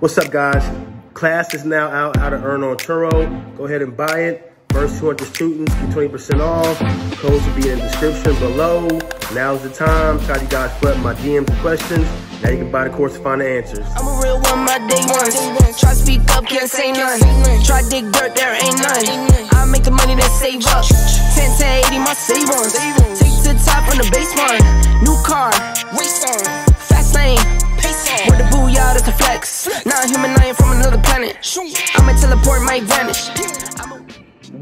What's up, guys? Class is now out how to earn on Turo. Go ahead and buy it. First 200 students get 20% off. Codes will be in the description below. Now's the time. Try you guys flood my DMs with questions. Now you can buy the course to find the answers. I'm a real one, my day ones. Try speak up, can't say none. Try dig dirt, there ain't none. I make the money that save up. 10 to 80, my save ones. Take to the top on the base one. New car, Human, I ain't from another planet. I'ma teleport my advantage.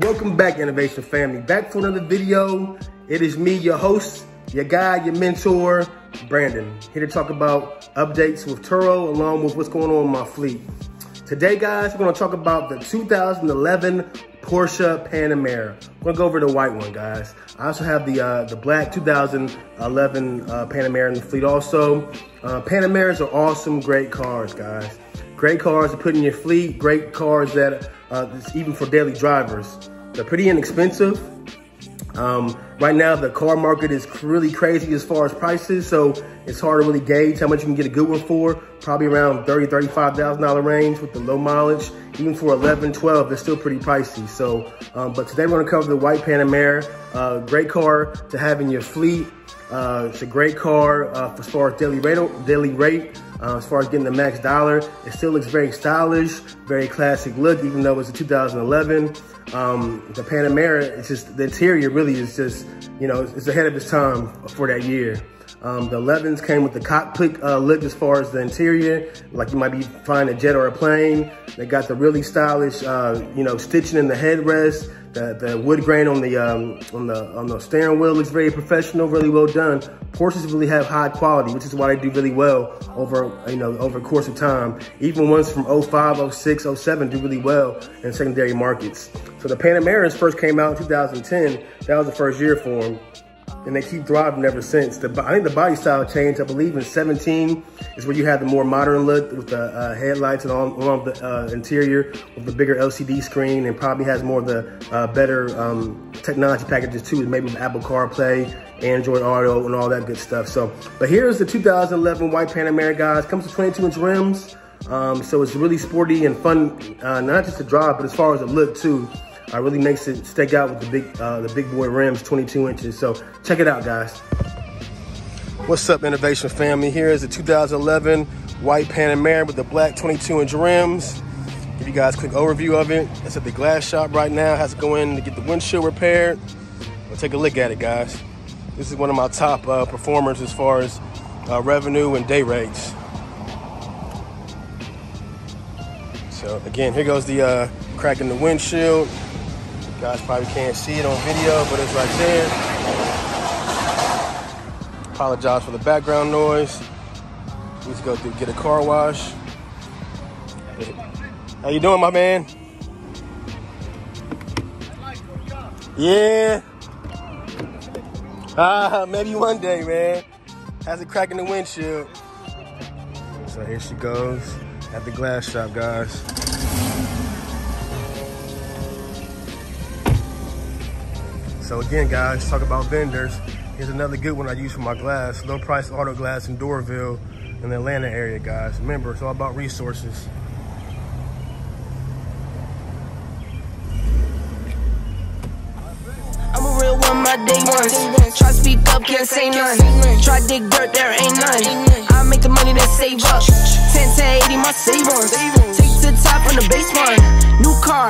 Welcome back, Innovation Family. Back for another video. It is me, your host, your guy, your mentor, Brandon. Here to talk about updates with Turo along with what's going on in my fleet. Today, guys, we're gonna talk about the 2011 Porsche Panamera. We're gonna go over the white one, guys. I also have the uh, the black 2011 uh, Panamera in the fleet also. Uh, Panameras are awesome, great cars, guys. Great cars to put in your fleet, great cars that, uh, even for daily drivers. They're pretty inexpensive. Um, right now, the car market is really crazy as far as prices, so it's hard to really gauge how much you can get a good one for. Probably around $30,000, $35,000 range with the low mileage. Even for 11, 12, they're still pretty pricey. So, um, but today we're gonna cover the white Panamera. Uh, great car to have in your fleet. Uh, it's a great car uh, as far as daily rate. Daily rate. Uh, as far as getting the max dollar, it still looks very stylish, very classic look, even though it's a 2011. Um, the Panamera, it's just, the interior really is just, you know, it's ahead of its time for that year. Um, the 11s came with the cockpit uh, look as far as the interior, like you might be flying a jet or a plane. They got the really stylish, uh, you know, stitching in the headrest. The, the wood grain on the um, on the on the steering wheel looks very professional, really well done. Porsches really have high quality, which is why they do really well over you know over the course of time. Even ones from 05, 06, 07 do really well in secondary markets. So the Panameras first came out in 2010. That was the first year for them and they keep thriving ever since. The, I think the body style changed, I believe in 17 is where you had the more modern look with the uh, headlights and all, of the uh, interior with the bigger LCD screen and probably has more of the uh, better um, technology packages too, maybe with Apple CarPlay, Android Auto and all that good stuff. So, but here's the 2011 white Panamera, guys. Comes with 22 inch rims. Um, so it's really sporty and fun, uh, not just to drive, but as far as the look too uh, really makes it stick out with the big uh, the big boy rims, 22 inches. So check it out, guys. What's up, Innovation family? Here is a 2011 white Panamera with the black 22 inch rims. Give you guys a quick overview of it. It's at the glass shop right now. Has to go in to get the windshield repaired. We'll take a look at it, guys. This is one of my top uh, performers as far as uh, revenue and day rates. So again, here goes the uh, crack in the windshield. Guys probably can't see it on video, but it's right there. Apologize for the background noise. Let's go through, get a car wash. How you doing, my man? Yeah. Ah, maybe one day, man. Has a crack in the windshield. So here she goes at the glass shop, guys. So again, guys, talk about vendors. Here's another good one I use for my glass. Low price auto glass in Doraville in the Atlanta area, guys. Remember, it's all about resources. Day. Try speak up, can't say none. Try dig dirt, there ain't none. I make the money that save up. 10 to 80, my. Take to the top on the. New car,